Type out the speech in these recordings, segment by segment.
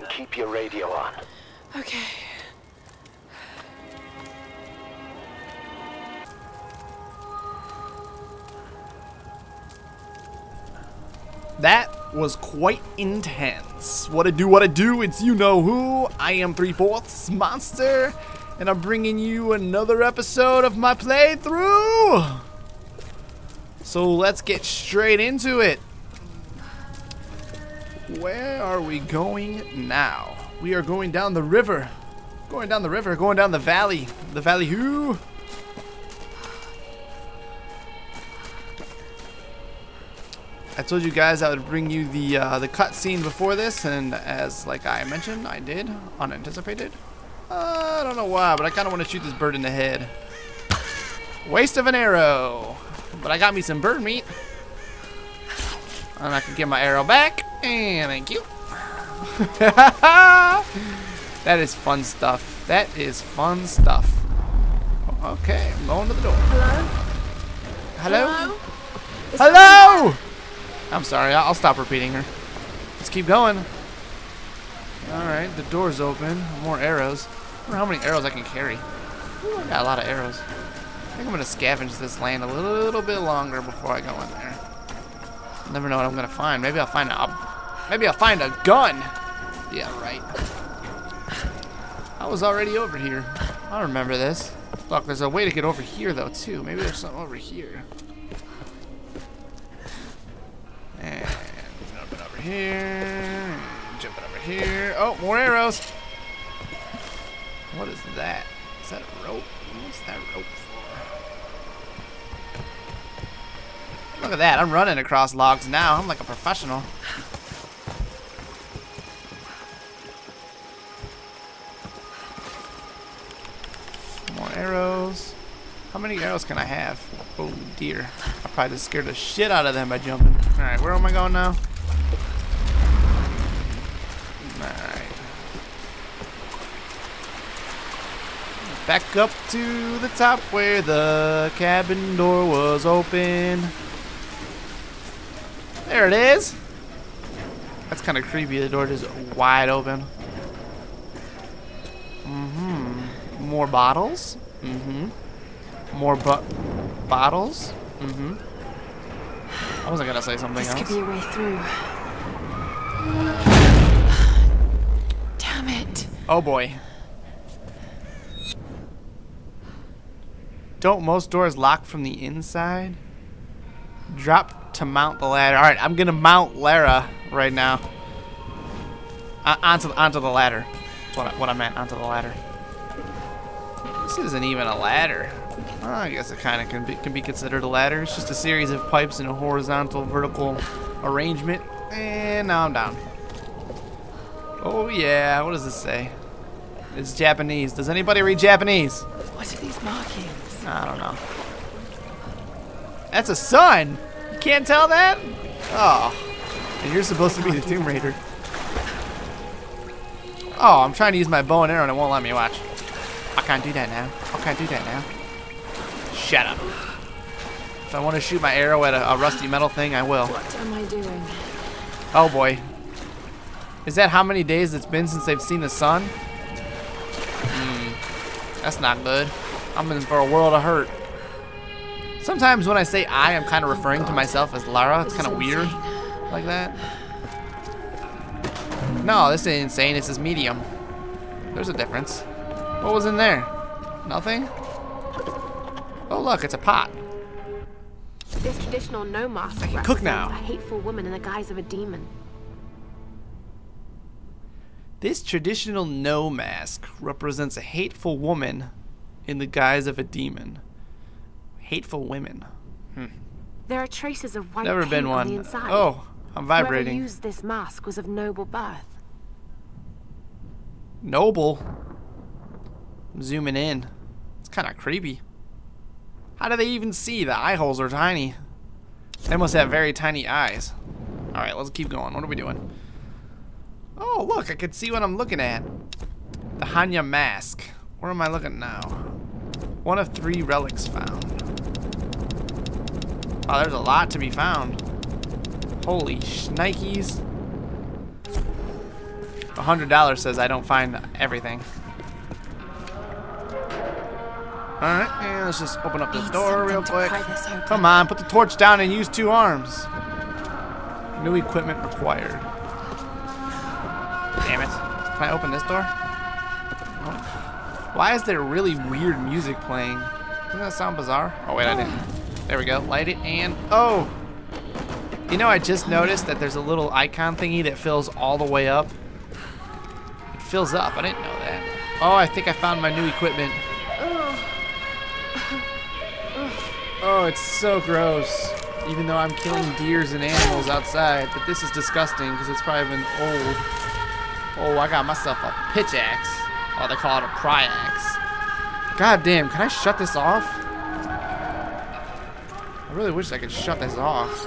And keep your radio on. Okay. That was quite intense. What I do, what I do, it's you know who. I am 3 fourths Monster, and I'm bringing you another episode of my playthrough. So let's get straight into it. Where are we going now? We are going down the river. Going down the river, going down the valley. The valley who? I told you guys I would bring you the uh, the cutscene before this, and as like I mentioned, I did unanticipated. Uh, I don't know why, but I kind of want to shoot this bird in the head. Waste of an arrow, but I got me some bird meat, and I can get my arrow back. And thank you. that is fun stuff. That is fun stuff. Okay, I'm going to the door. Hello? Hello? Is Hello! I'm sorry, I'll I'll stop repeating her. Let's keep going. Alright, the door's open. More arrows. I wonder how many arrows I can carry. Ooh, I got a lot of arrows. I think I'm gonna scavenge this land a little bit longer before I go in there. Never know what I'm gonna find. Maybe I'll find a maybe I'll find a gun. Yeah, right. I was already over here. I remember this. Look, there's a way to get over here though too. Maybe there's something over here. And jumping over here. Jumping over here. Oh, more arrows. What is that? Is that a rope? What's that rope for? Look at that. I'm running across logs now. I'm like a professional. More arrows. How many arrows can I have? Oh dear. I probably just scared the shit out of them by jumping. Alright, where am I going now? Alright. Back up to the top where the cabin door was open. There it is. That's kind of creepy. The door just wide open. Mm-hmm. More bottles. Mm-hmm. More bu bottles. Mm-hmm. I wasn't gonna say something This could be a way through. Damn it. Oh boy. Don't most doors lock from the inside? Drop to mount the ladder. All right, I'm gonna mount Lara right now. Uh, onto onto the ladder. That's what I, what I meant. Onto the ladder. This isn't even a ladder. Well, I guess it kind of can be, can be considered a ladder. It's just a series of pipes in a horizontal, vertical arrangement. And now I'm down. Oh yeah, what does this say? It's Japanese. Does anybody read Japanese? What are these markings? I don't know. That's a sun. You can't tell that? Oh. And you're supposed to be the Tomb Raider. Oh, I'm trying to use my bow and arrow and it won't let me watch. I can't do that now. I can't do that now. Shut up. If I want to shoot my arrow at a, a rusty metal thing, I will. What am I doing? Oh boy. Is that how many days it's been since they've seen the sun? Hmm. That's not good. I'm in for a world of hurt. Sometimes when I say I, I'm kind of referring to myself as Lara. It's kind of weird like that. No, this ain't insane. This is medium. There's a difference. What was in there? Nothing? Oh, look, it's a pot. This traditional Noh mask represents cook now. a hateful woman in the guise of a demon. This traditional Noh mask represents a hateful woman in the guise of a demon. Hateful women. Hmm. There are traces of white Never been on one. the inside. Oh, I'm vibrating. Whoever used this mask was of noble birth. Noble. Zooming in. It's kind of creepy. How do they even see? The eye holes are tiny. They must have very tiny eyes. All right, let's keep going. What are we doing? Oh, look, I can see what I'm looking at. The Hannya mask. Where am I looking now? One of three relics found. Wow, there's a lot to be found. Holy shnikes. A hundred dollars says I don't find everything. Alright, and let's just open up this Need door real quick. pry this open. Come on, put the torch down and use two arms. New equipment required. Damn it. Can I open this door? Why is there really weird music playing? Doesn't that sound bizarre? Oh wait, I didn't. There we go. Light it and oh! You know, I just noticed that there's a little icon thingy that fills all the way up. It fills up. I didn't know that. Oh, I think I found my new equipment. Oh, it's so gross. Even though I'm killing deers and animals outside, but this is disgusting because it's probably been old. Oh, I got myself a pitch axe. Oh, they call it a pry axe. God damn, can I shut this off? I really wish I could shut this off.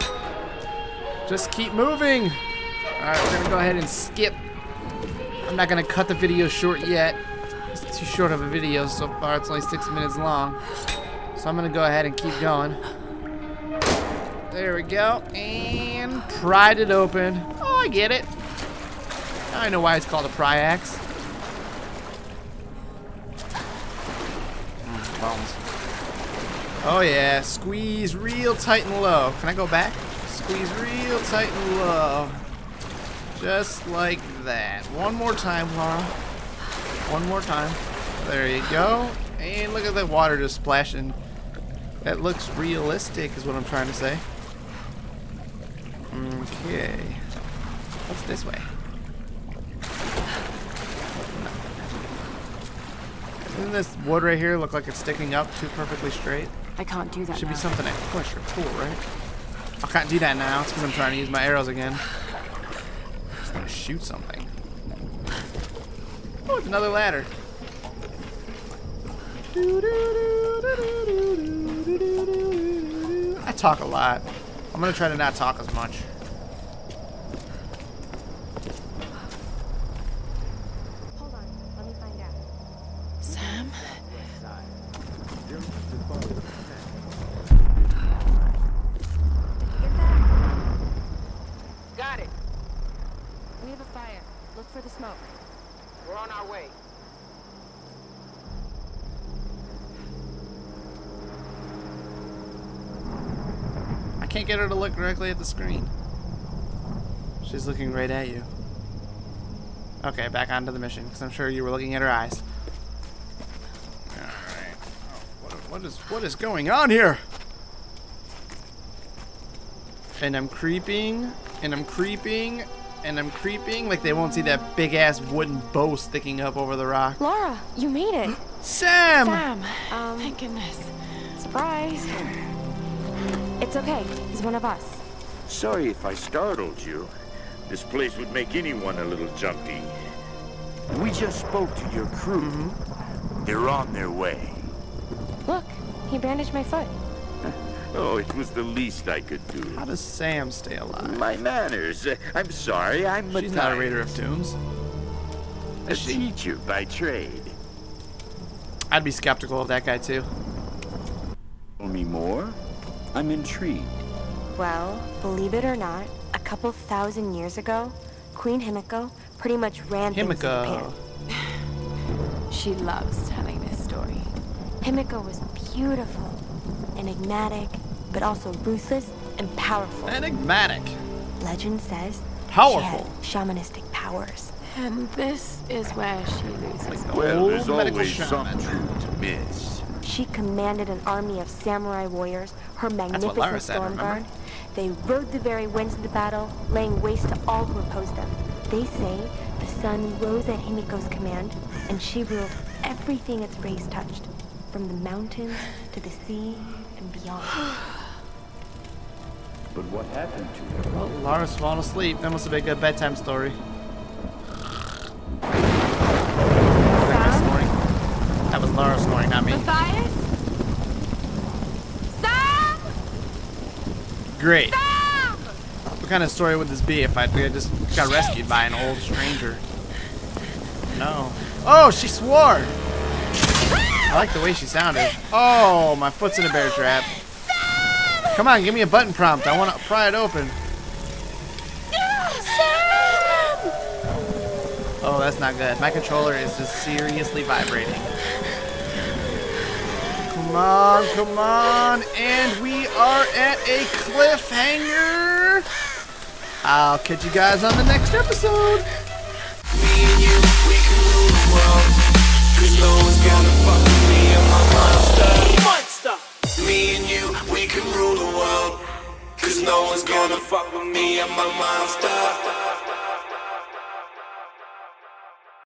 Just keep moving. Alright, we're gonna go ahead and skip. I'm not gonna cut the video short yet. It's too short of a video so far. It's only six minutes long. So I'm gonna go ahead and keep going. There we go. And pried it open. Oh, I get it. I know why it's called a pry axe. Mm, bones. Oh yeah, squeeze real tight and low. Can I go back? Squeeze real tight and low. Just like that. One more time, Laura. One more time. There you go. And look at the water just splashing. That looks realistic is what I'm trying to say. Okay. What's this way? Doesn't this wood right here look like it's sticking up too perfectly straight? I can't do that Should be something I push or pull, right? I can't do that now. It's because I'm trying to use my arrows again. Just gonna shoot something. Oh, it's another ladder. I talk a lot. I'm gonna try to not talk as much. Hold on, let me find out. Sam? Got it. We have a fire. Look for the smoke. We're on our way. I can't get her to look directly at the screen. She's looking right at you. Okay, back onto the mission, because I'm sure you were looking at her eyes. Alright. Oh, what, what is what is going on here? And I'm creeping, and I'm creeping, and I'm creeping like they won't see that big ass wooden bow sticking up over the rock. Lara, you made it. Sam! Sam! Um, Thank goodness. surprise. It's okay. He's one of us. Sorry if I startled you. This place would make anyone a little jumpy. We just spoke to your crew. They're on their way. Look, he bandaged my foot. Oh, it was the least I could do. How does Sam stay alive? My manners. I'm sorry, I'm She's not a Mathias, Raider of Tombs. a Is she? teacher by trade. I'd be skeptical of that guy too. Tell me more? I'm intrigued. Well, believe it or not, a couple thousand years ago, Queen Himiko pretty much ran things in Japan. Himiko. She loves telling this story. Himiko was beautiful, enigmatic, but also ruthless and powerful. Enigmatic. Legend says Powerful. she had shamanistic powers. And this is where she loses. Well, old there's medical always shaman. some truth to myths. She commanded an army of samurai warriors, her what magnificent Lara said, storm guard. They rode the very winds of the battle, laying waste to all who opposed them. They say the sun rose at Himiko's command, and she ruled everything its rays touched, from the mountains to the sea and beyond. But what happened to her? Well, Lara's fallen asleep. That must have been a good bedtime story. That was Lara snoring, not me. Mathias? Great. Sam! What kind of story would this be if I I just got rescued by an old stranger? No. Oh, she swore! I like the way she sounded. Oh, my foot's in a bear trap. Come on, give me a button prompt. I want to pry it open. Oh, that's not good. My controller is just seriously vibrating. Come on, come on. And we are at a cliffhanger. I'll catch you guys on the next episode. Me and you, we can rule the world. Cause no one's gonna fuck with me and my monster. Monster! Me and you, we can rule the world. Cause no one's gonna fuck with me and my monster.